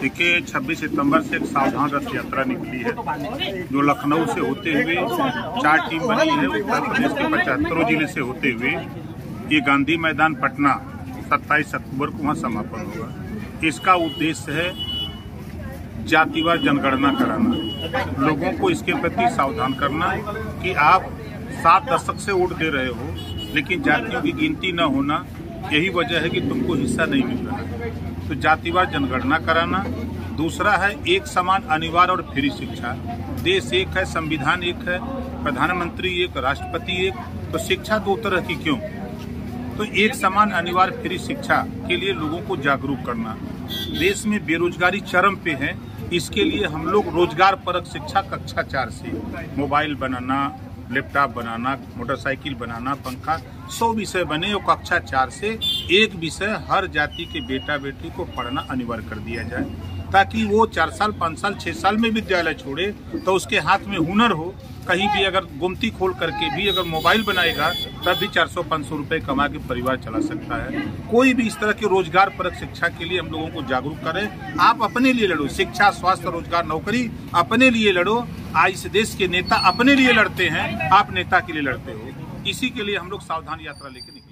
देखिए 26 सितंबर से एक सावधान रथ यात्रा निकली है। जो लखनऊ से होते हुए चार टीम बनी है, उत्तर प्रदेश के पचहत्तरों ज़िले से होते हुए, ये गांधी मैदान, पटना 27 अक्टूबर को वहाँ समापन होगा। इसका उद्देश्य है जातिवार जनगणना कराना। लोगों को इसके प्रति सावधान करना कि आप सात दशक से वोट दे रहे हो, लेकिन जातियों की गिनती न होना, यही वजह है कि तुमको हिस्सा नहीं मिल रहा। तो जातिवार जनगणना कराना। दूसरा है एक समान अनिवार्य और फ्री शिक्षा। देश एक है, संविधान एक है, प्रधानमंत्री एक, राष्ट्रपति एक। तो शिक्षा दो तरह की क्यों? तो एक समान अनिवार्य फ्री शिक्षा के लिए लोगों को जागरूक करना। देश में बेरोजगारी चरम पे है इसके लिए हम लोग रोज़गार परक शिक्षा कक्षा चार से मोबाइल बनाना, लैपटॉप बनाना, मोटरसाइकिल बनाना, पंखा, सौ विषय बने और कक्षा चार से एक विषय हर जाति के बेटा बेटी को पढ़ना अनिवार्य कर दिया जाए। ताकि वो चार साल, पाँच साल छः साल में विद्यालय छोड़े तो उसके हाथ में हुनर हो। कहीं भी अगर गुमती खोल करके भी अगर मोबाइल बनाएगा तब भी 400-500 रुपए कमा के परिवार चला सकता है। कोई भी इस तरह के रोज़गार परक शिक्षा के लिए हम लोगों को जागरूक करें। आप अपने लिए लड़ो, शिक्षा, स्वास्थ्य, रोज़गार, नौकरी, अपने लिए लड़ो। आज इस देश के नेता अपने लिए लड़ते हैं, आप नेता के लिए लड़ते हो। इसी के लिए हम लोग सावधान यात्रा लेके निकले।